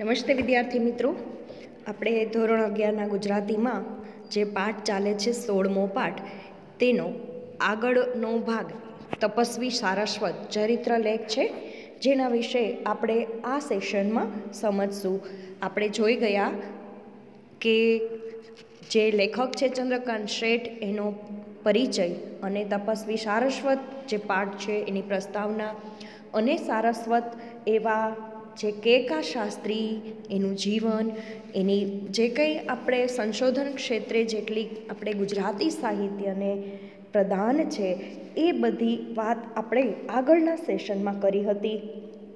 નમસ્તે વિદ્યાર્થી મિત્રો. આપણે ધોરણ અગિયારના ગુજરાતીમાં જે પાઠ ચાલે છે સોળમો પાઠ, તેનો આગળનો ભાગ તપસ્વી સારસ્વત ચરિત્ર લેખ છે. જેના વિશે આપણે આ સેશનમાં સમજશું. આપણે જોઈ ગયા કે જે લેખક છે ચંદ્રકાંત શેઠ, એનો પરિચય અને તપસ્વી સારસ્વત જે પાઠ છે એની પ્રસ્તાવના અને સારસ્વત એવા જે કેકા શાસ્ત્રી, એનું જીવન, એની જે કંઈ આપણે સંશોધન ક્ષેત્રે જેટલી આપણે ગુજરાતી સાહિત્યને પ્રદાન છે, એ બધી વાત આપણે આગળના સેશનમાં કરી હતી.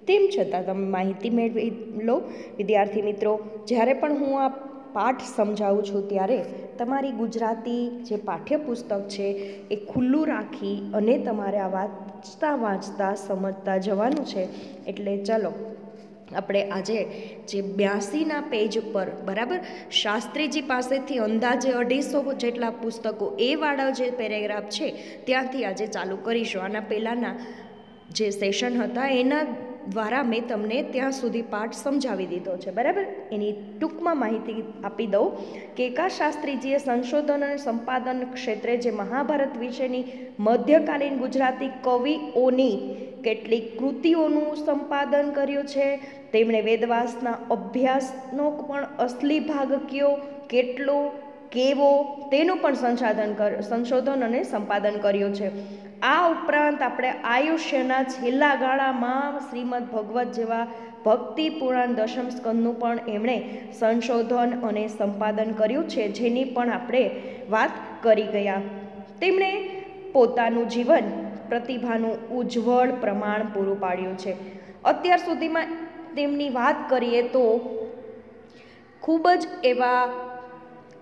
તેમ છતાં તમે માહિતી મેળવી લો, વિદ્યાર્થી મિત્રો. જ્યારે પણ હું આ પાઠ સમજાવું છું, ત્યારે તમારી ગુજરાતી જે પાઠ્યપુસ્તક છે, એ ખુલ્લું રાખી અને તમારે આ વાંચતા વાંચતા સમજતા જવાનું છે. એટલે ચલો આપણે આજે જે બ્યાસીના પેજ ઉપર, બરાબર? શાસ્ત્રીજી પાસેથી અંદાજે અઢીસો જેટલા પુસ્તકો એ વાળા જે પેરેગ્રાફ છે, ત્યાંથી આજે ચાલુ કરીશું. આના પહેલાંના જે સેશન હતા, એના દ્વારા મેં તમને ત્યાં સુધી પાઠ સમજાવી દીધો છે, બરાબર? એની ટૂંકમાં માહિતી આપી દઉં કે કા શાસ્ત્રીજીએ સંશોધન અને સંપાદન ક્ષેત્રે જે મહાભારત વિશેની મધ્યકાલીન ગુજરાતી કવિઓની કેટલીક કૃતિઓનું સંપાદન કર્યું છે. તેમણે વેદવાસના અભ્યાસનો પણ અસલી ભાગ કયો, કેટલો, કેવો, તેનું પણ સંસાધન કર, સંશોધન અને સંપાદન કર્યું છે. આ ઉપરાંત આપણે આયુષ્યના છેલ્લા ગાળામાં શ્રીમદ ભગવત જેવા ભક્તિ પુરાણ દશમ સ્કંદનું પણ એમણે સંશોધન અને સંપાદન કર્યું છે, જેની પણ આપણે વાત કરી ગયા. તેમણે પોતાનું જીવન પ્રતિભાનું ઉજ્જવળ પ્રમાણ પૂરું પાડ્યું છે. અત્યાર સુધીમાં તેમની વાત કરીએ તો ખૂબ જ એવા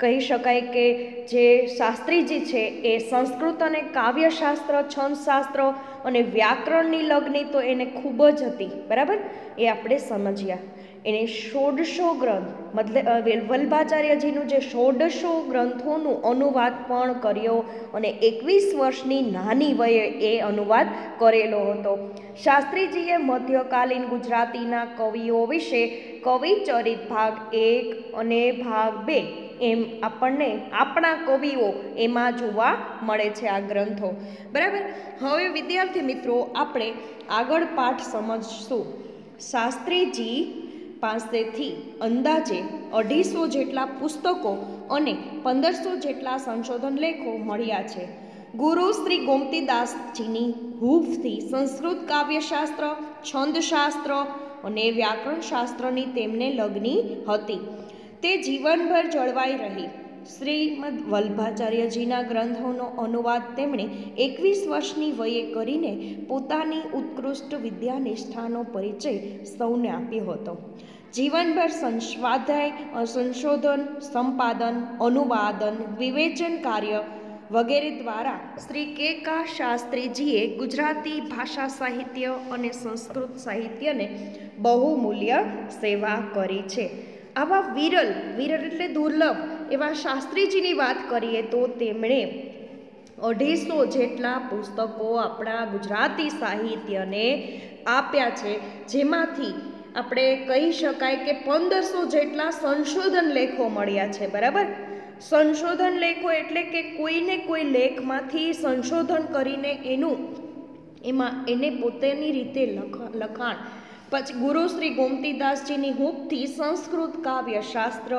કહી શકાય કે જે શાસ્ત્રીજી છે એ સંસ્કૃત અને કાવ્યશાસ્ત્ર, છંદશાસ્ત્ર અને વ્યાકરણની લગ્ની તો એને ખૂબ જ હતી. બરાબર? એ આપણે સમજ્યા. એને ષોડશો ગ્રંથ મતલબ વલ્ભાચાર્યજીનું જે ષોડશો ગ્રંથોનું અનુવાદ પણ કર્યો અને એકવીસ વર્ષની નાની વયે એ અનુવાદ કરેલો હતો. શાસ્ત્રીજીએ મધ્યકાલીન ગુજરાતીના કવિઓ વિશે કવિચરિત ભાગ એક અને ભાગ બે એમ આપણને આપણા કવિઓ એમાં જોવા મળે છે આ ગ્રંથો. બરાબર? હવે વિદ્યાર્થી મિત્રો આપણે આગળ પાઠ સમજશું. શાસ્ત્રીજી પાસેથી અંદાજે અઢીસો જેટલા પુસ્તકો અને પંદરસો જેટલા સંશોધન લેખો મળ્યા છે. ગુરુ શ્રી ગોમતીદાસજીની હૂફથી સંસ્કૃત કાવ્યશાસ્ત્ર, છંદશાસ્ત્ર અને વ્યાકરણશાસ્ત્રની તેમને લગ્ની હતી. તે જીવનભર જળવાઈ રહી. શ્રીમદ વલ્ભાચાર્યજીના ગ્રંથોનો અનુવાદ તેમણે એકવીસ વર્ષની વયે કરીને પોતાની ઉત્કૃષ્ટ વિદ્યાનિષ્ઠાનો પરિચય સૌને આપ્યો હતો. જીવનભર સંસ્વાધ્યાય, સંશોધન, સંપાદન, અનુવાદન, વિવેચન કાર્ય વગેરે દ્વારા શ્રી કે કા શાસ્ત્રીજીએ ગુજરાતી ભાષા સાહિત્ય અને સંસ્કૃત સાહિત્યને બહુમૂલ્ય સેવા કરી છે. આવા વિરલ વિરલ એટલે દુર્લભ એવા શાસ્ત્રીજીની વાત કરીએ તો તેમણે અઢીસો જેટલા પુસ્તકો આપણા ગુજરાતી સાહિત્યને આપ્યા છે, જેમાંથી આપણે કહી શકાય કે પંદરસો જેટલા સંશોધન લેખો મળ્યા છે, બરાબર? સંશોધન લેખો એટલે કે કોઈને કોઈ લેખમાંથી સંશોધન કરીને એનું, એમાં, એને પોતાની રીતે લખાણ પછી ગુરુ શ્રી ગોમતીદાસજીની હૂંફથી સંસ્કૃત કાવ્યશાસ્ત્ર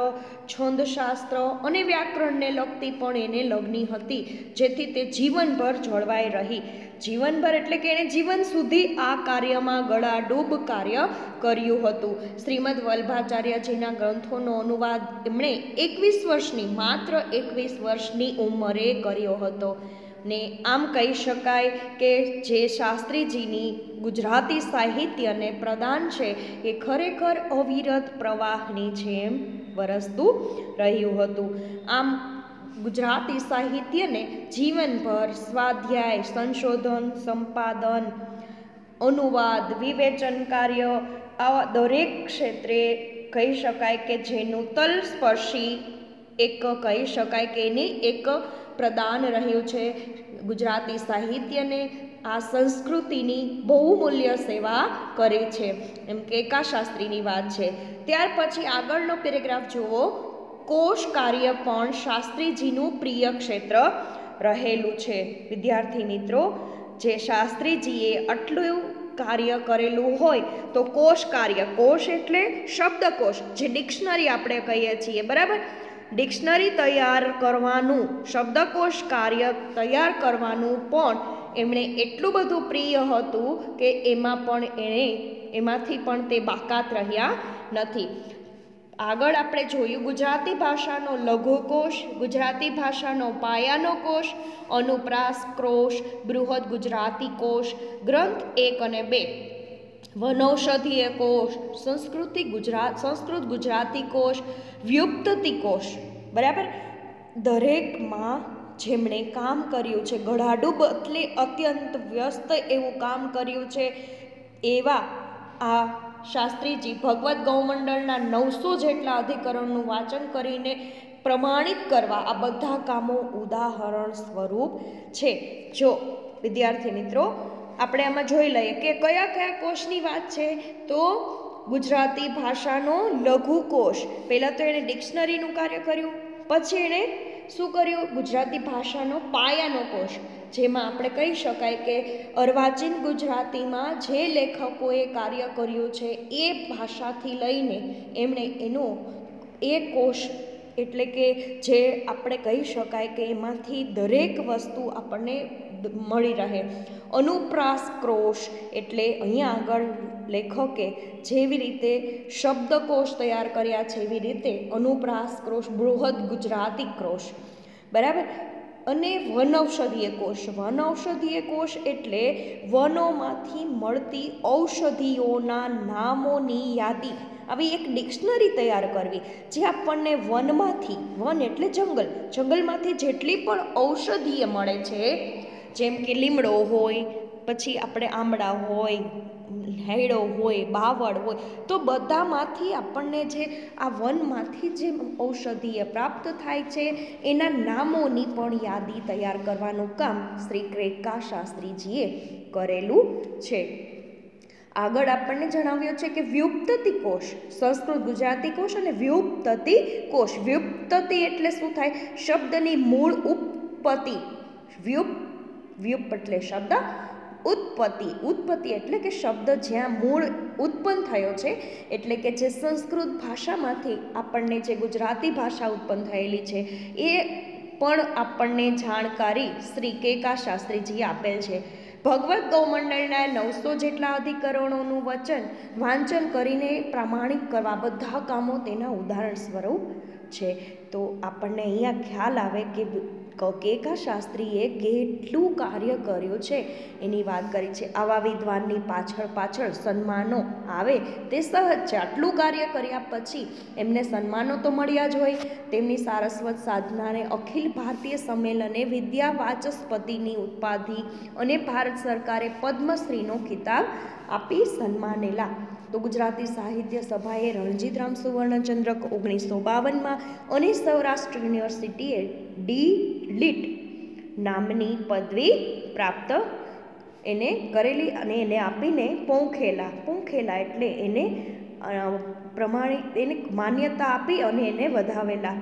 છંદશાસ્ત્ર અને વ્યાકરણને લગતી પણ એને લગ્ની હતી, જેથી તે જીવનભર જળવાઈ રહી. જીવનભર એટલે કે એણે જીવન સુધી આ કાર્યમાં ગળાડૂબ કાર્ય કર્યું હતું. શ્રીમદ વલ્ભાચાર્યજીના ગ્રંથોનો અનુવાદ એમણે એકવીસ વર્ષની, માત્ર એકવીસ વર્ષની ઉંમરે કર્યો હતો. ને આમ કહી શકાય કે જે શાસ્ત્રીજીની ગુજરાતી સાહિત્યને પ્રદાન છે એ ખરેખર અવિરત પ્રવાહની જેમ વરસતું રહ્યું હતું. આમ, ગુજરાતી સાહિત્યને જીવનભર સ્વાધ્યાય, સંશોધન, સંપાદન, અનુવાદ, વિવેચન કાર્ય આવા દરેક ક્ષેત્રે કહી શકાય કે જેનું તલસ્પર્શી એક કહી શકાય કે એની એક પ્રદાન રહ્યું છે. ગુજરાતી સાહિત્યને આ સંસ્કૃતિની બહુમૂલ્ય સેવા કરી છે. એમ કેકા શાસ્ત્રીની વાત છે. ત્યાર પછી આગળનો પેરેગ્રાફ જુઓ. કોષ કાર્ય પણ શાસ્ત્રીજીનું પ્રિય ક્ષેત્ર રહેલું છે. વિદ્યાર્થી મિત્રો, જે શાસ્ત્રીજીએ આટલું કાર્ય કરેલું હોય તો કોષ કાર્ય કોષ એટલે શબ્દકોશ, જે ડિક્શનરી આપણે કહીએ છીએ. બરાબર? ડિક્શનરી તૈયાર કરવાનું, શબ્દકોશ કાર્ય તૈયાર કરવાનું પણ એમણે એટલું બધું પ્રિય હતું કે એમાં પણ એણે, એમાંથી પણ તે બાકાત રહ્યા નથી. આગળ આપણે જોયું ગુજરાતી ભાષાનો લઘુકોશ, ગુજરાતી ભાષાનો પાયાનો કોષ અનુપ્રાસ ક્રોશ બૃહદ ગુજરાતી કોષ ગ્રંથ એક અને બે. વનૌષધીય કોષ, સંસ્કૃતિ ગુજરાત, સંસ્કૃત ગુજરાતી કોષ વ્યુપ્તતિ કોષ. બરાબર? દરેકમાં જેમણે કામ કર્યું છે ગળાડૂબ એટલે અત્યંત વ્યસ્ત એવું કામ કર્યું છે, એવા આ શાસ્ત્રીજી ભગવદ્ ગૌમંડળના નવસો જેટલા અધિકરણનું વાંચન કરીને પ્રમાણિત કરવા આ બધા કામો ઉદાહરણ સ્વરૂપ છે. જો વિદ્યાર્થી મિત્રો આપણે આમાં જોઈ લઈએ કે કયા કયા કોષની વાત છે, તો ગુજરાતી ભાષાનો લઘુ કોષ. પહેલાં તો એણે ડિક્શનરીનું કાર્ય કર્યું, પછી એણે શું કર્યું? ગુજરાતી ભાષાનો પાયાનો કોષ. જેમાં આપણે કહી શકાય કે અર્વાચીન ગુજરાતીમાં જે લેખકોએ કાર્ય કર્યું છે, એ ભાષાથી લઈને એમણે એનો એ કોષ, એટલે કે જે આપણે કહી શકાય કે એમાંથી દરેક વસ્તુ આપણને મળી રહે. અનુપ્રાસ ક્રોશ એટલે અહીંયા આગળ લેખકે જેવી રીતે શબ્દકોશ તૈયાર કર્યા છે એવી રીતે અનુપ્રાસ ક્રોશ બૃહદ ગુજરાતી ક્રોશ. બરાબર? અને વનૌષધીય કોષ વનૌષધીય કોષ એટલે વનોમાંથી મળતી ઔષધિઓના નામોની યાદી. આવી એક ડિક્શનરી તૈયાર કરવી, જે આપણને વનમાંથી, વન એટલે જંગલ, જંગલમાંથી જેટલી પણ ઔષધીય મળે છે જેમ કે લીમડો હોય, પછી આપણે આંબળા હોય, હેડો હોય, બાવળ હોય, તો બધામાંથી આપણને જે આ વનમાંથી જે ઔષધીય પ્રાપ્ત થાય છે, એના નામોની પણ યાદી તૈયાર કરવાનું કામ શ્રી ક્રેકા શાસ્ત્રીજીએ કરેલું છે. આગળ આપણને જણાવ્યું છે કે વ્યુપ્તતિ કોષ, સંસ્કૃત ગુજરાતી કોષ અને વ્યુપ્તતિ કોષ. વ્યુપ્તતિ એટલે શું થાય? શબ્દની મૂળ ઉપપતિ વ્યુપ વ્યુપ એટલે શબ્દ ઉત્પત્તિ. ઉત્પત્તિ એટલે કે શબ્દ જ્યાં મૂળ ઉત્પન્ન થયો છે, એટલે કે જે સંસ્કૃત ભાષામાંથી આપણને જે ગુજરાતી ભાષા ઉત્પન્ન થયેલી છે, એ પણ આપણને જાણકારી શ્રી કેકા શાસ્ત્રીજીએ આપેલ છે. ભગવત ગૌમંડળના નવસો જેટલા અધિકરણોનું વચન વાંચન કરીને પ્રામાણિક કરવા બધા કામો તેના ઉદાહરણ સ્વરૂપ છે. તો આપણને અહીંયા ખ્યાલ આવે કે કેકા શાસ્ત્રીએ કેટલું કાર્ય કર્યું છે એની વાત કરી છે. આવા વિદ્વાનની પાછળ પાછળ સન્માનો આવે તે સહજ છે. આટલું કાર્ય કર્યા પછી એમને સન્માનો તો મળ્યા જ હોય. તેમની સારસ્વત સાધનાને અખિલ ભારતીય સંમેલને વિદ્યા વાચસ્પતિની ઉપાધિ અને ભારત સરકારે પદ્મશ્રીનો ખિતાબ આપી સન્માનેલા. તો ગુજરાતી સાહિત્ય સભાએ રણજીતરામ સુવર્ણચંદ્રક ઓગણીસો બાવનમાં અને સૌરાષ્ટ્ર યુનિવર્સિટીએ ડી લિટ નામની પદવી પ્રાપ્ત એને કરેલી અને એને આપીને પોંખેલા પોંખેલા એટલે એને પ્રમાણિત, એને માન્યતા આપી અને એને વધાવેલા.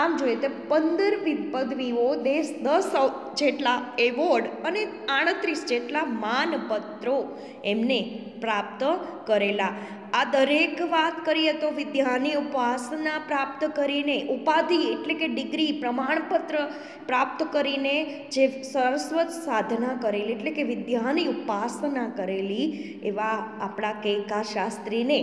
આમ જોઈએ તો પંદર પદવીઓ દેશ દસ જેટલા એવોર્ડ અને આડત્રીસ જેટલા માનપત્રો એમને પ્રાપ્ત કરેલા. આ દરેક વાત કરીએ તો વિદ્યાની ઉપાસના પ્રાપ્ત કરીને, ઉપાધિ એટલે કે ડિગ્રી, પ્રમાણપત્ર પ્રાપ્ત કરીને જે સરસ્વત સાધના કરેલી એટલે કે વિદ્યાની ઉપાસના કરેલી એવા આપણા કેકા શાસ્ત્રીને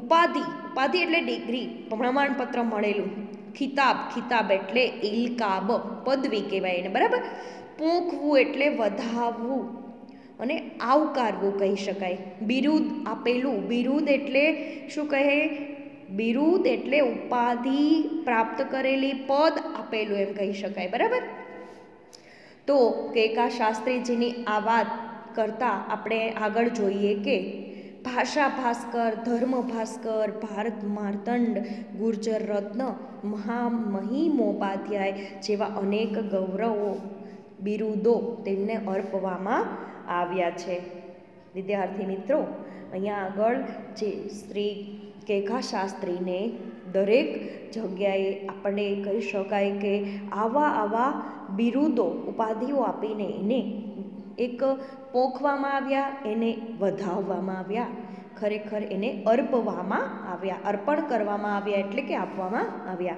ઉપાધિ ઉપાધિ એટલે ડિગ્રી, પ્રમાણપત્ર મળેલું. ખિતાબ ખિતાબ એટલે ઇલકાબ પદવી કહેવાય એને, બરાબર? પૂંખવું એટલે વધાવવું અને આવકારવું કહી શકાય. બિરુદ આપેલું, બિરુદ એટલે શું કહે? બિરુદ એટલે ઉપાધિ પ્રાપ્ત કરેલી પદ આપેલું એમ કહી શકાય, બરાબર? તો કેકા શાસ્ત્રીજીની આ વાત કરતાં આપણે આગળ જોઈએ કે ભાષા ભાસ્કર, ધર્મ ભાસ્કર, ભારત માર્તંડ, ગુર્જર રત્ન મહામહિમોપાધ્યાય જેવા અનેક ગૌરવો, બિરુદો તેમને અર્પવામાં આવ્યા છે. વિદ્યાર્થી મિત્રો, અહીંયા આગળ જે શ્રી કેઘા શાસ્ત્રીને દરેક જગ્યાએ આપણે કહી શકાય કે આવા આવા બિરુદો, ઉપાધિઓ આપીને એને એક પોખવામાં આવ્યા, એને વધાવવામાં આવ્યા, ખરેખર એને અર્પવામાં આવ્યા, અર્પણ કરવામાં આવ્યા એટલે કે આપવામાં આવ્યા.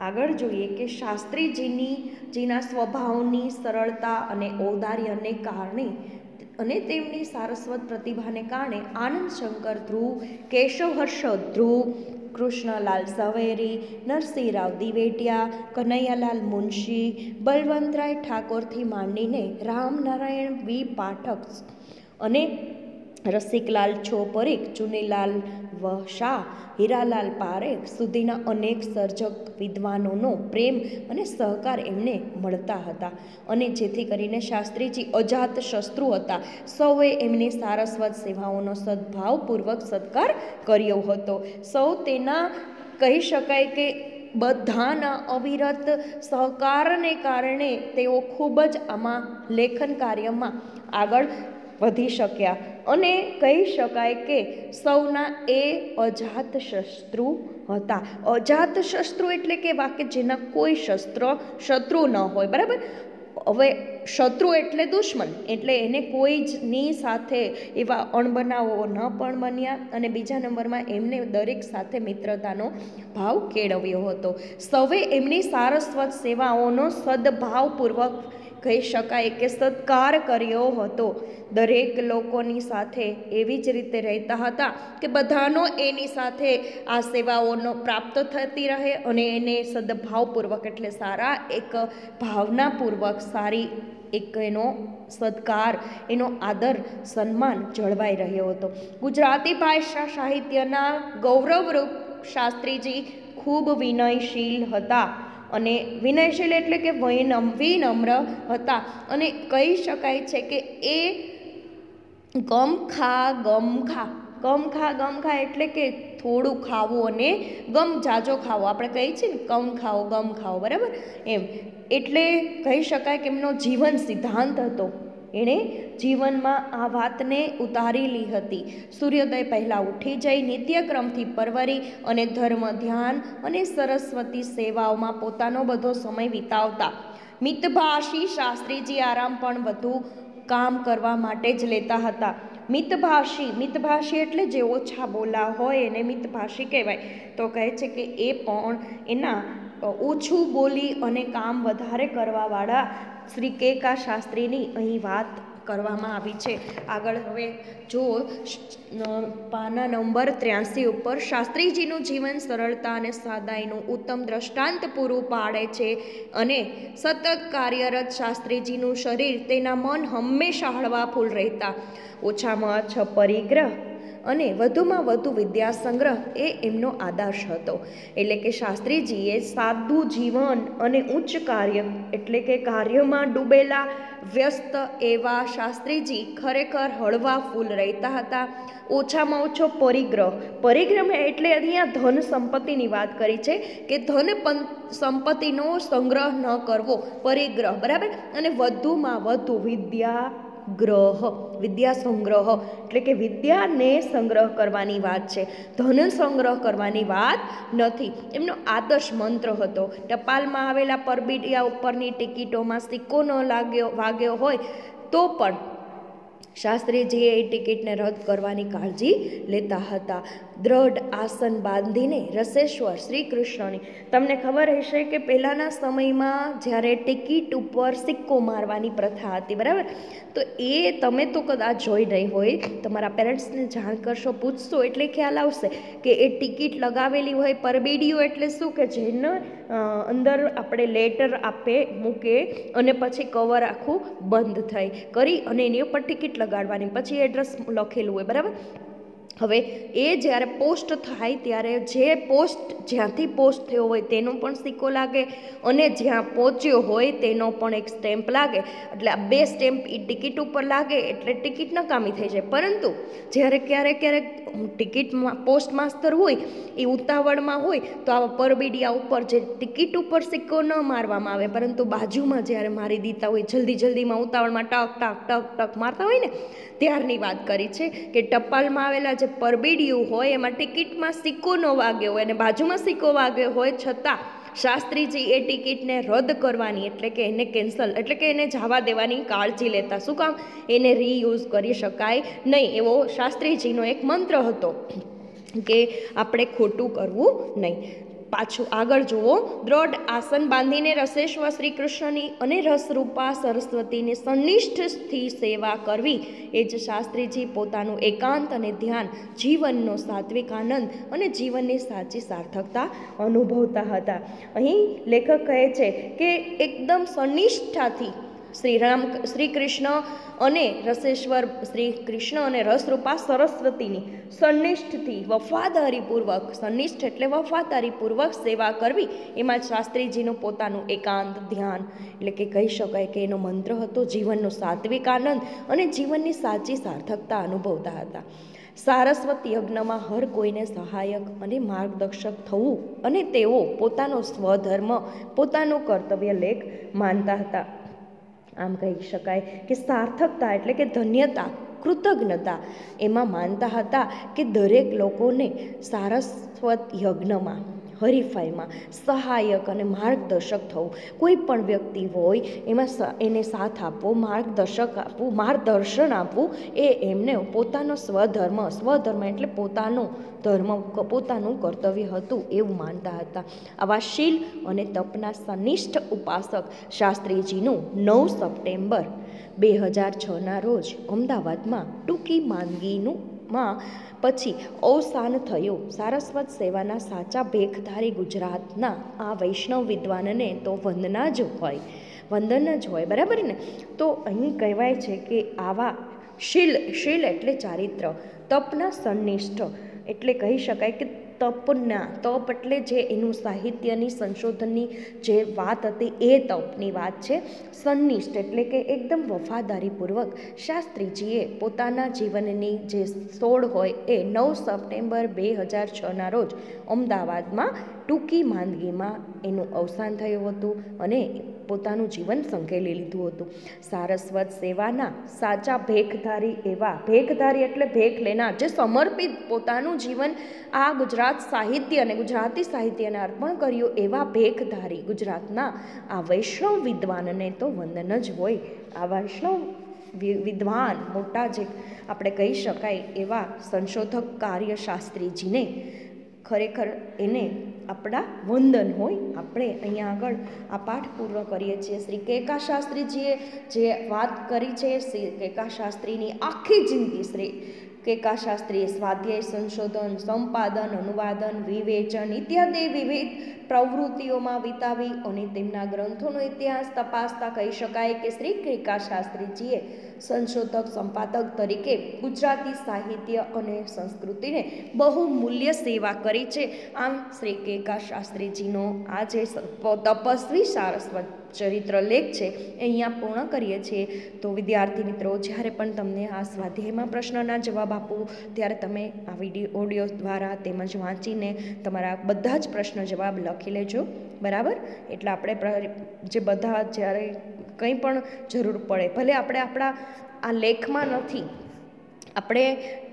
આગળ જોઈએ કે શાસ્ત્રીજીની, જેના સ્વભાવની સરળતા અને ઔદાર્યને કારણે અને તેમની સારસ્વત પ્રતિભાને કારણે આનંદ શંકર ધ્રુવ કેશવ હર્ષ ધ્રુવ કૃષ્ણલાલ ઝવેરી નરસિંહરાવ દિવેટિયા કનૈયાલાલ મુનશી બલવંતરાય ઠાકોરથી માંડીને રામનારાયણ બી પાઠક. અને રસિકલાલ છો પરીખ ચુનીલાલ વશા હીરાલાલ પારેખ સુધીના અનેક સર્જક વિદ્વાનોનો પ્રેમ અને સહકાર એમને મળતા હતા. અને જેથી કરીને શાસ્ત્રીજી અજાત શસ્ત્રુ હતા. સૌએ એમની સારસ્વત સેવાઓનો સદભાવપૂર્વક સત્કાર કર્યો હતો. સૌ તેના કહી શકાય કે બધાના અવિરત સહકારને કારણે તેઓ ખૂબ જ આમાં લેખન કાર્યમાં આગળ વધી શક્યા. અને કહી શકાય કે સૌના એ અજાત શસ્ત્રુ હતા. અજાત શસ્ત્રુ એટલે કે વાક્ય જેના કોઈ શસ્ત્ર, શત્રુ ન હોય. બરાબર? હવે શત્રુ એટલે દુશ્મન. એટલે એને કોઈ જની સાથે એવા અણબનાવો ન પણ બન્યા અને બીજા નંબરમાં એમને દરેક સાથે મિત્રતાનો ભાવ કેળવ્યો હતો. સૌએ એમની સારસ્વત સેવાઓનો સદભાવપૂર્વક કહી શકાય કે સત્કાર કર્યો હતો. દરેક લોકોની સાથે એવી જ રીતે રહેતા હતા કે બધાનો એની સાથે આ સેવાઓનો પ્રાપ્ત થતી રહે અને એને સદભાવપૂર્વક એટલે સારા એક ભાવનાપૂર્વક સારી એક એનો સત્કાર, એનો આદર, સન્માન જળવાઈ રહ્યો હતો. ગુજરાતી ભાષા સાહિત્યના ગૌરવરૂપ શાસ્ત્રીજી ખૂબ વિનયશીલ હતા. અને વિનયશીલ એટલે કે વિનમ, વિનમ્ર હતા. અને કહી શકાય છે કે એ ગમ ખા ગમ ખા. ગમ ખા ગમ ખા એટલે કે થોડું ખાવું અને ગમ જાજો ખાવો. આપણે કહીએ છીએ ને કમ ખાઓ, ગમ ખાઓ, બરાબર? એમ. એટલે કહી શકાય કે એમનો જીવન સિદ્ધાંત હતો. એણે જીવનમાં આ વાતને ઉતારેલી હતી. સૂર્યોદય પહેલાં ઉઠી જઈ નિત્યક્રમથી પરવરી અને ધર્મ ધ્યાન અને સરસ્વતી સેવાઓમાં પોતાનો બધો સમય વિતાવતા. મિતભાષી શાસ્ત્રીજી આરામ પણ વધુ કામ કરવા માટે જ લેતા હતા. મિતભાષી મિતભાષી એટલે જે ઓછા બોલા હોય એને મિતભાષી કહેવાય. તો કહે છે કે એ પણ એના ઓછું બોલી અને કામ વધારે કરવાવાળા શ્રી કે કા શાસ્ત્રીની અહીં વાત કરવામાં આવી છે. આગળ હવે જો પાના નંબર ત્ર્યાસી ઉપર શાસ્ત્રીજીનું જીવન સરળતા અને સાદાઈનું ઉત્તમ દ્રષ્ટાંત પૂરું પાડે છે અને સતત કાર્યરત શાસ્ત્રીજીનું શરીર તેના મન હંમેશા હળવા ફૂલ રહેતા. ઓછામાં ઓછા પરિગ્રહ અને વધુમાં વધુ વિદ્યા સંગ્રહ એ એમનો આદર્શ હતો. એટલે કે શાસ્ત્રીજીએ સાદું જીવન અને ઉચ્ચ કાર્ય એટલે કે કાર્યમાં ડૂબેલા, વ્યસ્ત એવા શાસ્ત્રીજી ખરેખર હળવા ફૂલ રહેતા હતા. ઓછામાં ઓછો પરિગ્રહ. પરિગ્રહ એટલે અહીંયા ધન સંપત્તિની વાત કરી છે કે ધન સંપત્તિનો સંગ્રહ ન કરવો. પરિગ્રહ. બરાબર? અને વધુમાં વધુ વિદ્યા ગ્રહ, વિદ્યા સંગ્રહ, એટલે કે વિદ્યાને સંગ્રહ કરવાની વાત છે. ધન સંગ્રહ કરવાની વાત નથી. એમનો આદર્શ મંત્ર હતો. ટપાલમાં આવેલા પરબીડિયા ઉપરની ટિકિટોમાં સિક્કો ન લાગ્યો, વાગ્યો હોય તો પણ શાસ્ત્રીજીએ એ ટિકિટને રદ કરવાની કાળજી લેતા હતા. દ્રઢ આસન બાંધીને રસેશ્વર શ્રી કૃષ્ણની તમને ખબર હશે કે પહેલાંના સમયમાં જ્યારે ટિકિટ ઉપર સિક્કો મારવાની પ્રથા હતી, બરાબર? તો એ તમે તો કદાચ જોઈ નહીં હોય, તમારા પેરેન્ટ્સને જાણ કરશો, પૂછશો, એટલે ખ્યાલ આવશે કે એ ટિકિટ લગાવેલી હોય પરબીડીઓ એટલે શું? કે જેને અંદર આપણે લેટર આપે, મૂકે અને પછી કવર આખું બંધ થાય. કરી અને એની ઉપર ટિકિટ લગાડવાની. પછી એડ્રેસ લખેલું હોય, બરાબર? હવે એ જ્યારે પોસ્ટ થાય ત્યારે જે પોસ્ટ જ્યાંથી પોસ્ટ થયો હોય તેનો પણ સિક્કો લાગે અને જ્યાં પહોંચ્યો હોય તેનો પણ એક સ્ટેમ્પ લાગે. એટલે આ બે સ્ટેમ્પ એ ટિકિટ ઉપર લાગે એટલે ટિકિટ નકામી થઈ જાય. પરંતુ જ્યારે ક્યારેક ક્યારેક ટિકિટમાં પોસ્ટ માસ્તર હોય એ ઉતાવળમાં હોય, તો આવા પરબીડિયા ઉપર જે ટિકિટ ઉપર સિક્કો ન મારવામાં આવે. પરંતુ બાજુમાં જ્યારે મારી દીતા હોય, જલ્દી જલ્દીમાં ઉતાવળમાં ટક ટક ટક ટક મારતા હોય ને, ત્યારની વાત કરી છે કે ટપાલમાં આવેલા જે પરબીડિયું હોય, એમાં ટિકિટમાં સિક્કો ન વાગ્યો હોય અને બાજુમાં સિક્કો વાગ્યો હોય, છતાં શાસ્ત્રીજી એ ટિકિટને રદ કરવાની એટલે કે એને કેન્સલ, એટલે કે એને જવા દેવાની કાળજી લેતા. શું કામ? એને રીયુઝ કરી શકાય નહીં, એવો શાસ્ત્રીજીનો એક મંત્ર હતો કે આપણે ખોટું કરવું નહીં. પાછું આગળ જુઓ. દ્રઢ આસન બાંધીને રસેશ્વર શ્રી કૃષ્ણની અને રસરૂપા સરસ્વતીની સનિષ્ઠથી સેવા કરવી એ જ શાસ્ત્રીજી પોતાનું એકાંત અને ધ્યાન જીવનનો સાત્વિક આનંદ અને જીવનની સાચી સાર્થકતા અનુભવતા હતા. અહીં લેખક કહે છે કે એકદમ સનિષ્ઠાથી શ્રી રામ શ્રી કૃષ્ણ અને રસેશ્વર શ્રી કૃષ્ણ અને રસરૂપા સરસ્વતીની સંનિષ્ઠથી વફાદારીપૂર્વક, સંનિષ્ઠ એટલે વફાદારીપૂર્વક સેવા કરવી, એમાં શાસ્ત્રીજીનું પોતાનું એકાંત ધ્યાન, એટલે કે કહી શકાય કે એનો મંત્ર હતો, જીવનનો સાત્વિક આનંદ અને જીવનની સાચી સાર્થકતા અનુભવતા હતા. સારસ્વત યજ્ઞમાં હર કોઈને સહાયક અને માર્ગદર્શક થવું અને તેઓ પોતાનો સ્વધર્મ, પોતાનું કર્તવ્ય લેખ માનતા હતા. આમ કહી શકાય કે સાર્થકતા એટલે કે ધન્યતા, કૃતજ્ઞતા. એમાં માનતા હતા કે દરેક લોકોને સારસ્વત યજ્ઞમાં હરીફાઈમાં સહાયક અને માર્ગદર્શક થવું. કોઈ પણ વ્યક્તિ હોય, એમાં એને સાથ આપવો, માર્ગદર્શક આપવું, માર્ગદર્શન આપવું, એ એમને પોતાનો સ્વધર્મ સ્વધર્મ એટલે પોતાનો ધર્મ પોતાનું કર્તવ્ય હતું એવું માનતા હતા. આવા શીલ અને તપના સનિષ્ઠ ઉપાસક શાસ્ત્રીજીનું નવ સપ્ટેમ્બર બે હજાર છના રોજ અમદાવાદમાં ટૂંકી માંદગીનું માં પછી અવસાન થયું. સારસ્વત સેવાના સાચા ભેખધારી ગુજરાતના આ વૈષ્ણવ વિદ્વાનને તો વંદના જ હોય. વંદન જ હોય, બરાબર ને? તો અહીં કહેવાય છે કે આવા શીલ શીલ એટલે ચારિત્ર, તપના સન્નિષ્ઠ એટલે કહી શકાય કે તપના તપ એટલે જે એનું સાહિત્યની સંશોધનની જે વાત હતી એ તપની વાત છે. સન્નિષ્ઠ એટલે કે એકદમ વફાદારીપૂર્વક શાસ્ત્રીજીએ પોતાના જીવનની જે સોળ હોય એ નવ સપ્ટેમ્બર બે હજાર છના રોજ અમદાવાદમાં ટૂંકી માંદગીમાં એનું અવસાન થયું હતું અને પોતાનું જીવન સંકેલી લીધું હતું. સારસ્વત સેવાના સાચા ભેખધારી એવા, ભેખધારી એટલે ભેખ લેનાર, જે સમર્પિત પોતાનું જીવન આ ગુજરાત સાહિત્ય અને ગુજરાતી સાહિત્યને અર્પણ કર્યું એવા ભેખધારી. ગુજરાતના આ વૈષ્ણવ વિદ્વાનને તો વંદન જ હોય. આ વૈષ્ણવ વિદ્વાન મોટા જે આપણે કહી શકાય એવા સંશોધક કાર્યશાસ્ત્રીજીને ખરેખર એને આપણા વંદન હોય. આપણે અહીંયા આગળ આ પાઠ પૂર્ણ કરીએ છીએ. શ્રી કેકા શાસ્ત્રીજીએ જે વાત કરી છે, શ્રી કેકા શાસ્ત્રીની આખી જિંદગી શ્રી કેકા શાસ્ત્રીએ સ્વાધ્યાય સંશોધન, સંપાદન, અનુવાદન, વિવેચન ઇત્યાદિ વિવિધ પ્રવૃત્તિઓમાં વિતાવી અને તેમના ગ્રંથોનો ઇતિહાસ તપાસતા કહી શકાય કે શ્રી કેકા શાસ્ત્રીજીએ સંશોધક, સંપાદક તરીકે ગુજરાતી સાહિત્ય અને સંસ્કૃતિને બહુ મૂલ્ય સેવા કરી છે. આમ શ્રી કેકા શાસ્ત્રીજીનો આ જે તપસ્વી સારસ્વત ચરિત્ર લેખ છે. અહીંયા પૂર્ણ કરીએ છીએ. તો વિદ્યાર્થી મિત્રો, જ્યારે પણ તમને આ સ્વાધ્યાયમાં પ્રશ્નના જવાબ આપું, ત્યારે તમે આ વીડિયો, ઓડિયો દ્વારા તેમજ વાંચીને તમારા બધા જ પ્રશ્ન જવાબ લખી લેજો. બરાબર? એટલે આપણે જે બધા જ્યારે કંઈ પણ જરૂર પડે. ભલે આપણે આપણા આ લેખમાં નથી. આપણે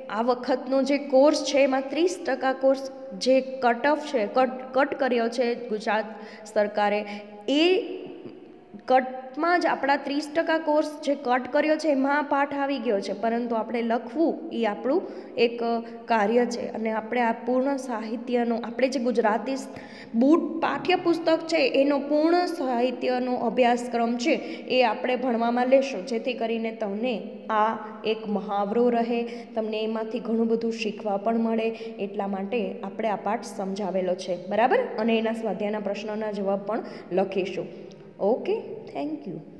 આ વખતનો જે કોર્સ છે, એમાં ત્રીસ ટકા કોર્સ જે કટ ઓફ છે, કટ કટ કર્યો છે ગુજરાત સરકારે, એ કટમાં જ આપણા ત્રીસ ટકા કોર્સ જે કટ કર્યો છે એમાં પાઠ આવી ગયો છે. પરંતુ આપણે લખવું એ આપણું એક કાર્ય છે. અને આપણે આ પૂર્ણ સાહિત્યનો, આપણે જે ગુજરાતી બુટ પાઠ્યપુસ્તક છે એનો પૂર્ણ સાહિત્યનો અભ્યાસક્રમ છે એ આપણે ભણવામાં લેશું. જેથી કરીને તમને આ એક મહાવરો રહે, તમને એમાંથી ઘણું બધું શીખવા પણ મળે. એટલા માટે આપણે આ પાઠ સમજાવેલો છે. બરાબર? અને એના સ્વાધ્યાયના પ્રશ્નોના જવાબ પણ લખીશું. Okay, thank you.